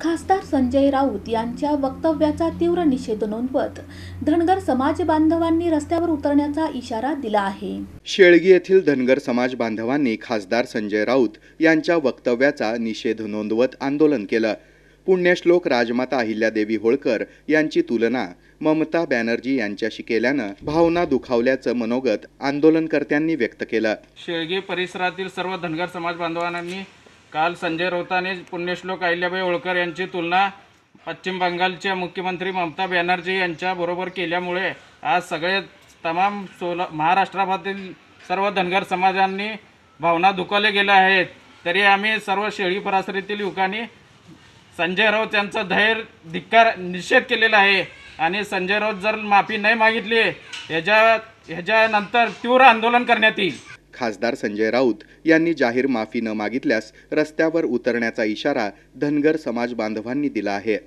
खासदार संजय राऊत यांच्या वक्तव्याचा तीव्र निषेध नोंदवत धनगर समाज बांधवांनी रस्त्यावर उतरण्याचा इशारा दिला आहे. शेळगी येथील धनगर समाज बांधवांनी खासदार संजय राऊत यांच्या वक्तव्याचा निषेध नोंदवत आंदोलन केलं. पुण्यश्लोक राजमाता अहिल्यादेवी होळकर यांची तुलना ममता बॅनर्जी यांच्याशी केल्यानं भावना दुखावल्याचं मनोगत आंदोलनकर्त्यांनी व्यक्त केलं. शेळगे परिसरातील सर्व धनगर समाज बांधवांनी काल संजय राऊतांनी पुण्यश्लोक अहिल्याबाई होळकर यांची तुलना पश्चिम बंगालच्या मुख्यमंत्री ममता बॅनर्जी यांच्याबरोबर केल्यामुळे आज सगळे तमाम सोला महाराष्ट्रातील सर्व धनगर समाजांनी भावना दुखवल्या गेल्या आहेत. तरी आम्ही सर्व शेळी परासरीतील युवकांनी संजय राऊत यांचा धैर्य धिक्कार निषेध केलेला आहे. आणि संजय राऊत जर माफी नाही मागितली ह्याच्या ह्याच्यानंतर तीव्र आंदोलन करण्यात येईल. खासदार संजय राऊत यांनी जाहीर माफी न मागितल्यास रस्त्यावर उतरण्याचा इशारा धनगर समाज बांधवांनी दिला आहे.